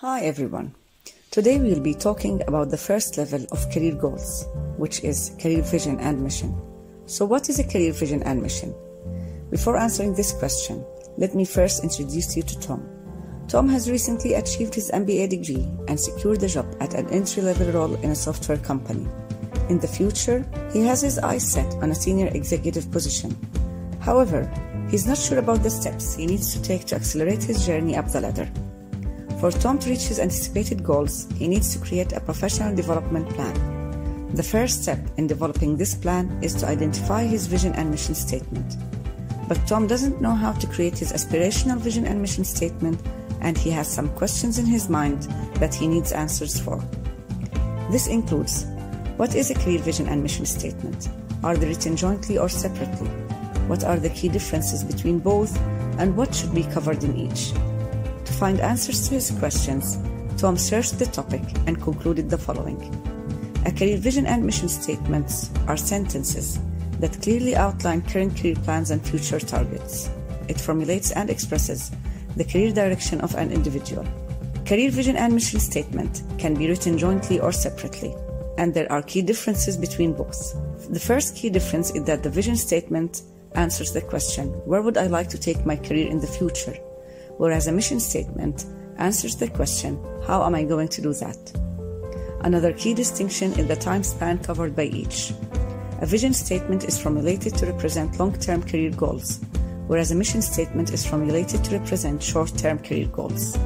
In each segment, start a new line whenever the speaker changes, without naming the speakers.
Hi everyone. Today we will be talking about the first level of career goals, which is career vision and mission. So, what is a career vision and mission? Before answering this question, let me first introduce you to Tom. Tom has recently achieved his MBA degree and secured a job at an entry level role in a software company. In the future, he has his eyes set on a senior executive position. However, he's not sure about the steps he needs to take to accelerate his journey up the ladder. For Tom to reach his anticipated goals, he needs to create a professional development plan. The first step in developing this plan is to identify his vision and mission statement. But Tom doesn't know how to create his aspirational vision and mission statement, and he has some questions in his mind that he needs answers for. This includes what is a clear vision and mission statement? Are they written jointly or separately? What are the key differences between both, and what should be covered in each? To find answers to his questions, Tom searched the topic and concluded the following A career vision and mission statements are sentences that clearly outline current career plans and future targets. It formulates and expresses the career direction of an individual. Career vision and mission statement can be written jointly or separately, and there are key differences between both. The first key difference is that the vision statement answers the question Where would I like to take my career in the future? Whereas a mission statement answers the question, How am I going to do that? Another key distinction is the time span covered by each. A vision statement is formulated to represent long term career goals, whereas a mission statement is formulated to represent short term career goals.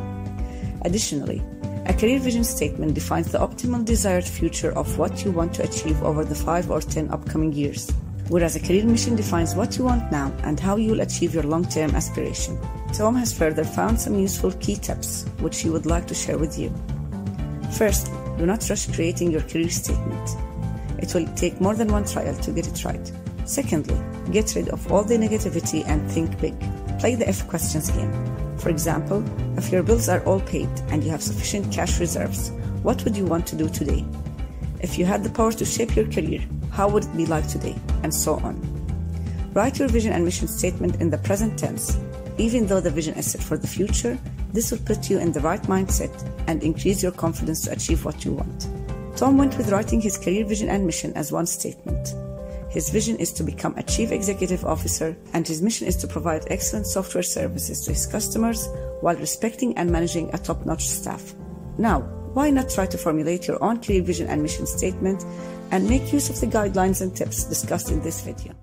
Additionally, a career vision statement defines the optimal desired future of what you want to achieve over the 5 or 10 upcoming years, whereas a career mission defines what you want now and how you will achieve your long term aspiration. Tom has further found some useful key tips which he would like to share with you. First, do not rush creating your career statement. It will take more than one trial to get it right. Secondly, get rid of all the negativity and think big. Play the if questions game. For example, if your bills are all paid and you have sufficient cash reserves, what would you want to do today? If you had the power to shape your career, how would it be like today? And so on. Write your vision and mission statement in the present tense even though the vision is set for the future, this will put you in the right mindset and increase your confidence to achieve what you want. Tom went with writing his career vision and mission as one statement. His vision is to become a chief executive officer, and his mission is to provide excellent software services to his customers while respecting and managing a top notch staff. Now, why not try to formulate your own career vision and mission statement and make use of the guidelines and tips discussed in this video?